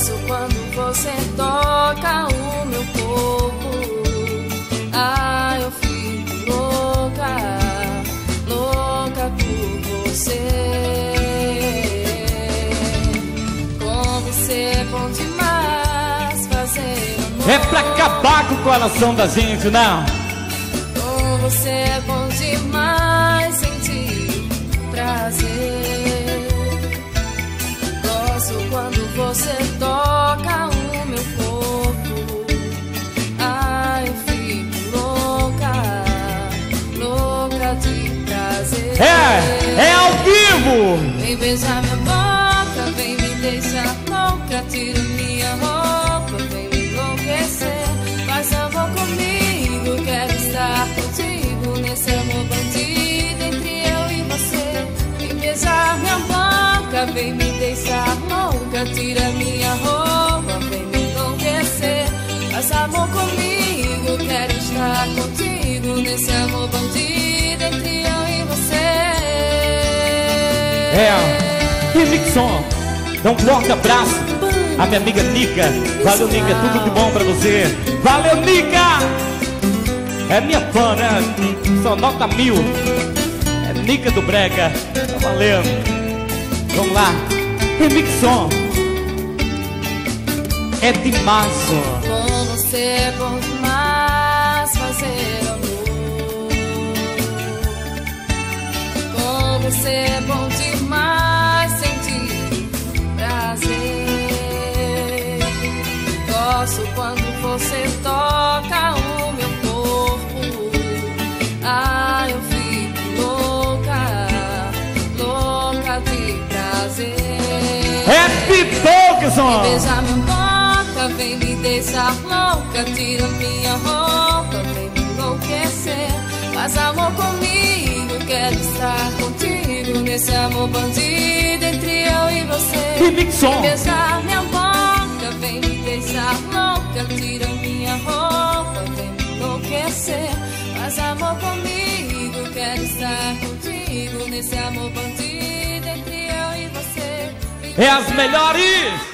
danço quando você toca o meu corpo. Ah, eu fico louca, louca por você. Com você é bom demais fazer amor. É pra acabar com o coração da gente, não? Com você é bom demais sentir prazer. Gosto quando você toca. É, é ao vivo! Vem beijar minha boca, vem me deixar louca, tira minha roupa, vem me enlouquecer. Faz amor comigo, quero estar contigo nesse amor bandido entre eu e você. Vem beijar minha boca, vem me deixar louca, tira minha roupa, vem me enlouquecer. Faz amor comigo, É, Remixon, dá um forte abraço a minha amiga Nica. Valeu, Nica, tudo de bom pra você. Valeu, Nica! É minha fã, né? Só nota mil. É Nica do Brega. Tá valendo. Vamos lá. Remixon. É demais, ó. Com você é bom demais fazer amor. Com você é bom demais de prazer. É Pitocson! Beija minha boca, vem me deixar louca, tira minha roupa, vem me enlouquecer. Faz amor comigo, quero estar contigo nesse amor bandido entre eu e você. Remixon. Beijar minha boca, vem me deixar louca, tira minha roupa, vem me enlouquecer. Faz amor comigo, quero estar contigo nesse amor bandido É as melhores!